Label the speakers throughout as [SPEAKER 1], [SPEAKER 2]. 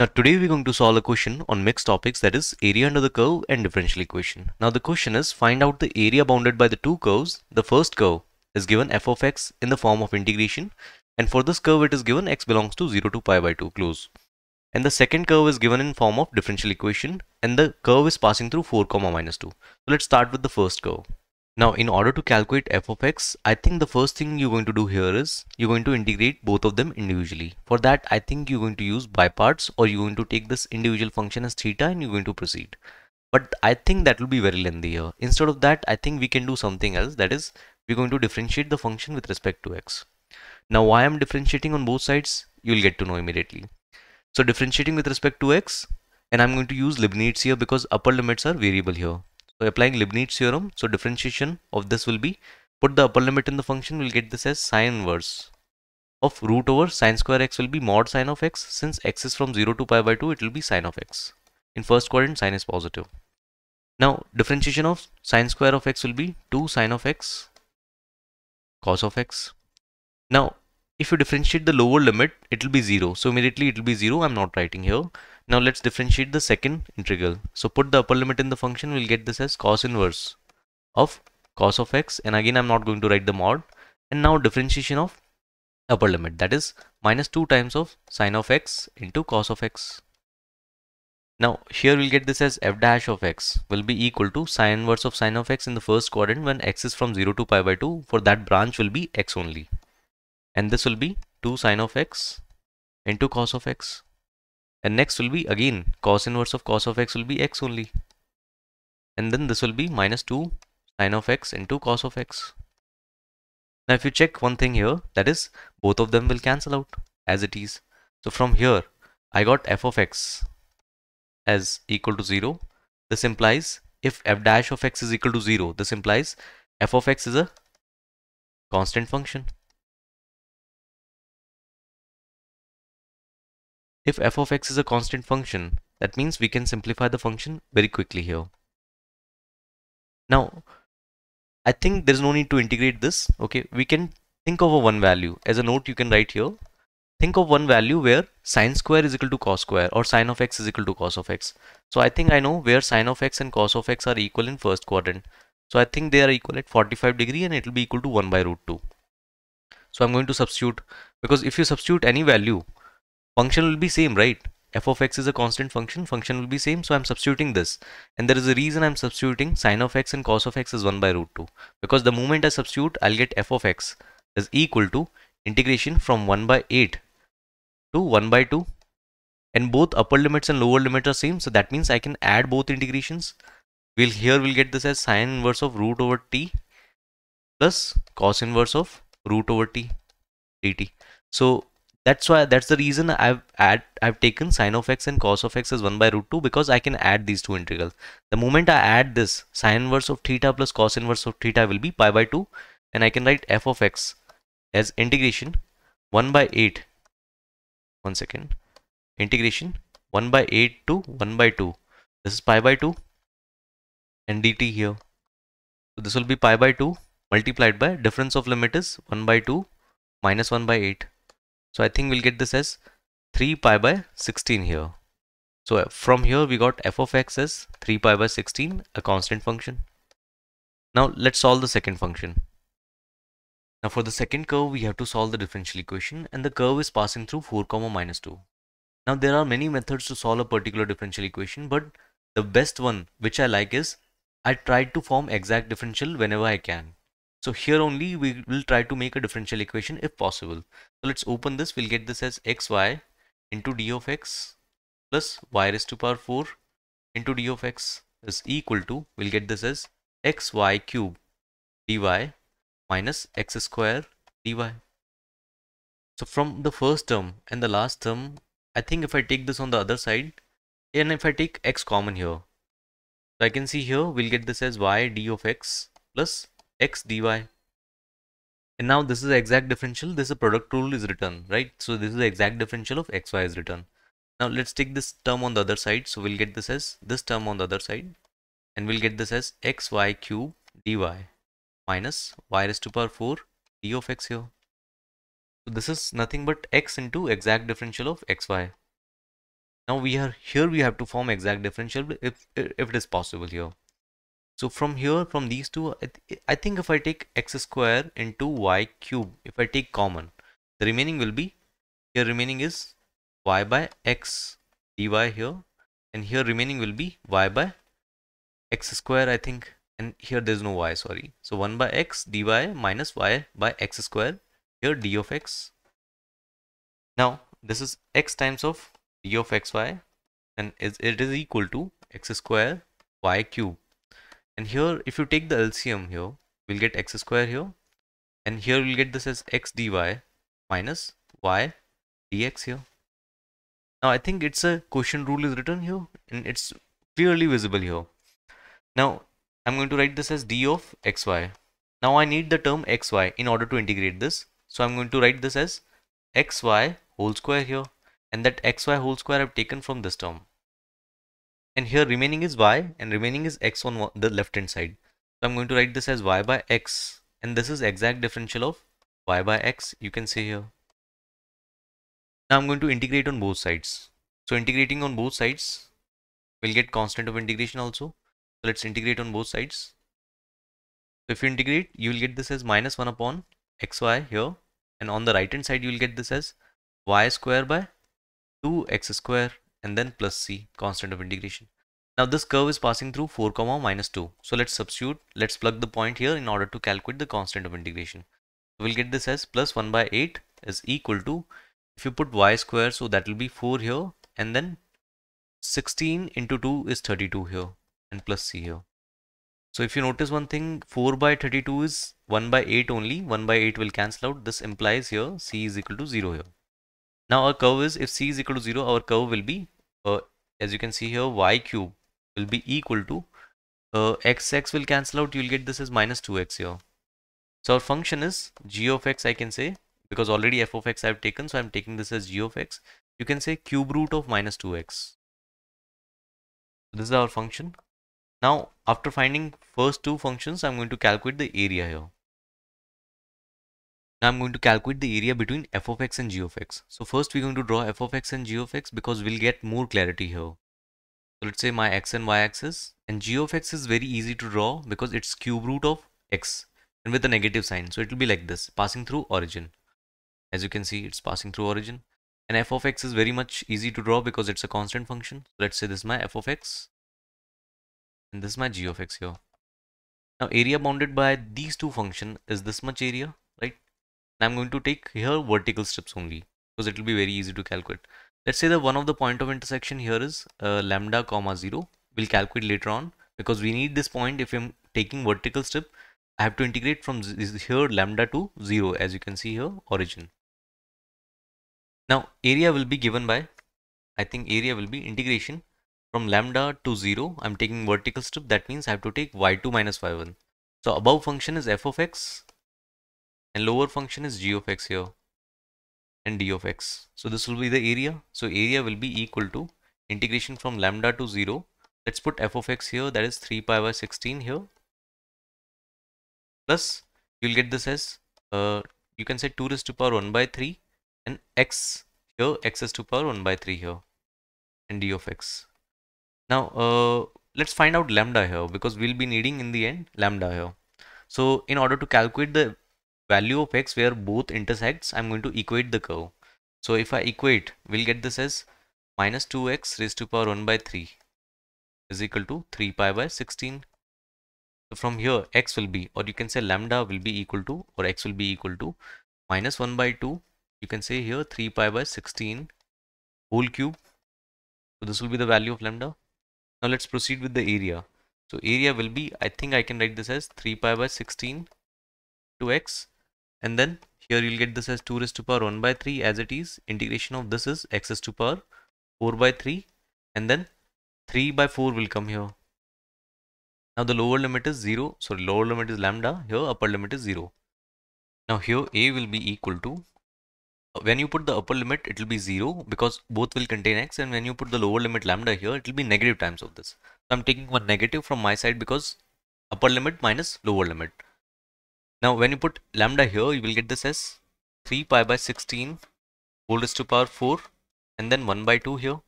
[SPEAKER 1] Now today we're going to solve a question on mixed topics that is area under the curve and differential equation. Now the question is find out the area bounded by the two curves. The first curve is given f of x in the form of integration and for this curve it is given x belongs to 0 to pi by 2 close. And the second curve is given in form of differential equation and the curve is passing through 4 comma minus 2. So let's start with the first curve. Now in order to calculate f of x, I think the first thing you're going to do here is you're going to integrate both of them individually. For that, I think you're going to use by parts or you're going to take this individual function as theta and you're going to proceed. But I think that will be very lengthy here. Instead of that, I think we can do something else. That is, we're going to differentiate the function with respect to x. Now why I'm differentiating on both sides, you'll get to know immediately. So differentiating with respect to x, and I'm going to use Leibniz here because upper limits are variable here. So applying Leibniz theorem, so differentiation of this will be put the upper limit in the function, we'll get this as sine inverse of root over sine square x will be mod sine of x. Since x is from 0 to pi by 2, it will be sine of x. In first quadrant, sine is positive. Now differentiation of sine square of x will be 2 sine of x cos of x. Now if you differentiate the lower limit, it will be 0. So immediately it will be 0. I'm not writing here. Now let's differentiate the second integral. So put the upper limit in the function, we'll get this as cos inverse of cos of x. And again, I'm not going to write the mod. And now differentiation of upper limit, that is minus 2 times of sine of x into cos of x. Now here we'll get this as f dash of x will be equal to sine inverse of sine of x in the first quadrant when x is from 0 to pi by 2. For that branch will be x only. And this will be 2 sine of x into cos of x and next will be again cos inverse of cos of x will be x only. And then this will be minus 2 sine of x into cos of x. Now if you check one thing here that is both of them will cancel out as it is. So from here I got f of x as equal to 0 this implies if f dash of x is equal to 0 this implies f of x is a constant function If f of x is a constant function, that means we can simplify the function very quickly here. Now, I think there's no need to integrate this. Okay, we can think of a one value. As a note, you can write here. Think of one value where sine square is equal to cos square or sine of x is equal to cos of x. So I think I know where sine of x and cos of x are equal in first quadrant. So I think they are equal at 45 degree and it will be equal to 1 by root 2. So I'm going to substitute because if you substitute any value function will be same, right? f of x is a constant function, function will be same, so I'm substituting this. And there is a reason I'm substituting sine of x and cos of x is 1 by root 2. Because the moment I substitute, I'll get f of x is equal to integration from 1 by 8 to 1 by 2. And both upper limits and lower limits are same, so that means I can add both integrations. We'll here we'll get this as sine inverse of root over t plus cos inverse of root over t dt. So that's why that's the reason I've add I've taken sine of x and cos of x as 1 by root 2 because I can add these two integrals. The moment I add this sine inverse of theta plus cos inverse of theta will be pi by 2 and I can write f of x as integration 1 by 8 one second. Integration 1 by 8 to 1 by 2 this is pi by 2 and dt here. So this will be pi by 2 multiplied by difference of limit is 1 by 2 minus 1 by 8 so I think we'll get this as 3 pi by 16 here. So from here we got f of x as 3 pi by 16, a constant function. Now let's solve the second function. Now for the second curve we have to solve the differential equation and the curve is passing through 4 comma minus 2. Now there are many methods to solve a particular differential equation but the best one which I like is I try to form exact differential whenever I can. So here only we will try to make a differential equation if possible. So let's open this. We'll get this as xy into d of x plus y raised to power 4 into d of x is equal to, we'll get this as xy cube dy minus x square dy. So from the first term and the last term, I think if I take this on the other side, and if I take x common here, so I can see here we'll get this as y d of x plus x dy and now this is the exact differential this is product rule is written right? So this is the exact differential of xy is written. Now let's take this term on the other side. So we'll get this as this term on the other side. And we'll get this as xy cube dy minus y raised to power 4 d of x here. So this is nothing but x into exact differential of xy now we are here we have to form exact differential if if it is possible here so from here from these two I, th I think if I take x square into y cube if I take common the remaining will be here remaining is y by x dy here and here remaining will be y by x square I think and here there's no y sorry. So 1 by x dy minus y by x square here d of x. Now this is x times of d of xy and it is equal to x square y cube and here if you take the LCM here we'll get x square here. And here we'll get this as x dy minus y dx here. Now I think it's a quotient rule is written here and it's clearly visible here. Now I'm going to write this as d of xy. Now I need the term xy in order to integrate this. So I'm going to write this as xy whole square here. And that xy whole square I've taken from this term and here remaining is y and remaining is x on the left hand side. So I'm going to write this as y by x and this is exact differential of y by x you can see here. Now I'm going to integrate on both sides. So integrating on both sides we'll get constant of integration also. So let's integrate on both sides. So if you integrate you will get this as minus 1 upon xy here and on the right hand side you will get this as y square by 2x square and then plus c constant of integration. Now this curve is passing through 4 comma minus 2. So let's substitute, let's plug the point here in order to calculate the constant of integration. We'll get this as plus 1 by 8 is equal to, if you put y square, so that will be 4 here and then 16 into 2 is 32 here and plus c here. So if you notice one thing, 4 by 32 is 1 by 8 only, 1 by 8 will cancel out. This implies here c is equal to 0 here. Now our curve is if c is equal to 0 our curve will be uh, as you can see here y cube will be equal to uh, x x will cancel out you'll get this as minus 2x here. So our function is g of x I can say because already f of x I have taken so I'm taking this as g of x you can say cube root of minus 2x. This is our function. Now after finding first two functions I'm going to calculate the area here. Now I'm going to calculate the area between f of x and g of x. So first we're going to draw f of x and g of x because we'll get more clarity here. So let's say my x and y axis and g of x is very easy to draw because it's cube root of x and with a negative sign. So it will be like this passing through origin. As you can see it's passing through origin and f of x is very much easy to draw because it's a constant function. So let's say this is my f of x and this is my g of x here. Now area bounded by these two functions is this much area I'm going to take here vertical strips only because it will be very easy to calculate. Let's say that one of the point of intersection here is uh, lambda comma 0. We'll calculate later on because we need this point if I'm taking vertical strip I have to integrate from here lambda to 0 as you can see here origin. Now area will be given by I think area will be integration from lambda to 0 I'm taking vertical strip that means I have to take y2 minus y1. So above function is f of x and lower function is g of x here and d of x. So this will be the area. So area will be equal to integration from lambda to 0. Let's put f of x here that is 3 pi by 16 here plus you'll get this as uh, you can say 2 raised to power 1 by 3 and x here x is to power 1 by 3 here and d of x. Now uh, let's find out lambda here because we'll be needing in the end lambda here. So in order to calculate the value of x where both intersects, I'm going to equate the curve. So if I equate, we'll get this as minus 2x raised to power 1 by 3 is equal to 3 pi by 16. So from here, x will be, or you can say lambda will be equal to, or x will be equal to minus 1 by 2. You can say here 3 pi by 16 whole cube. So this will be the value of lambda. Now let's proceed with the area. So area will be, I think I can write this as 3 pi by 16 to x and then here you'll get this as 2 raised to power 1 by 3 as it is. Integration of this is x raised to power 4 by 3 and then 3 by 4 will come here. Now the lower limit is 0 sorry lower limit is lambda. Here upper limit is 0 now here a will be equal to when you put the upper limit it will be 0 because both will contain x. And when you put the lower limit lambda here it will be negative times of this. So i'm taking one negative from my side because upper limit minus lower limit now when you put lambda here, you will get this as 3 pi by 16 whole raised to power 4 and then 1 by 2 here.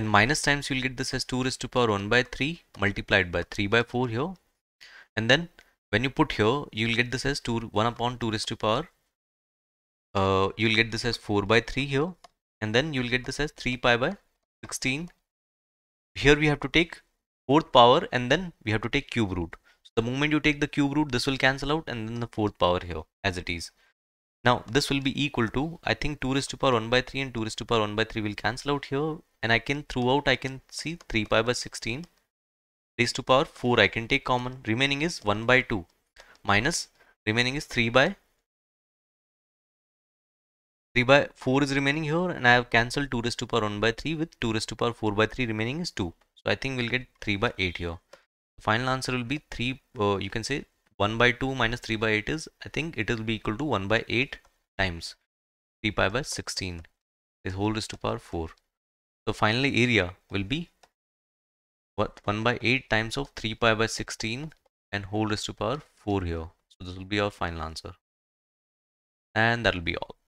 [SPEAKER 1] and minus times you'll get this as 2 raised to power 1 by 3 multiplied by 3 by 4 here. And then when you put here you'll get this as 2 1 upon 2 raised to power uh, you'll get this as 4 by 3 here. And then you'll get this as 3 pi by 16 here we have to take fourth power and then we have to take cube root the moment you take the cube root this will cancel out and then the fourth power here as it is now this will be equal to I think 2 raised to power 1 by 3 and 2 raised to power 1 by 3 will cancel out here and I can throughout I can see 3 pi by 16 raised to power 4 I can take common remaining is 1 by 2 minus remaining is 3 by 3 by 4 is remaining here and I have cancelled 2 raised to power 1 by 3 with 2 raised to power 4 by 3 remaining is 2. So I think we'll get 3 by 8 here. Final answer will be 3, uh, you can say 1 by 2 minus 3 by 8 is, I think it will be equal to 1 by 8 times 3 pi by 16 this whole raised to power 4. So finally area will be what 1 by 8 times of 3 pi by 16 and whole raised to power 4 here. So this will be our final answer. And that will be all.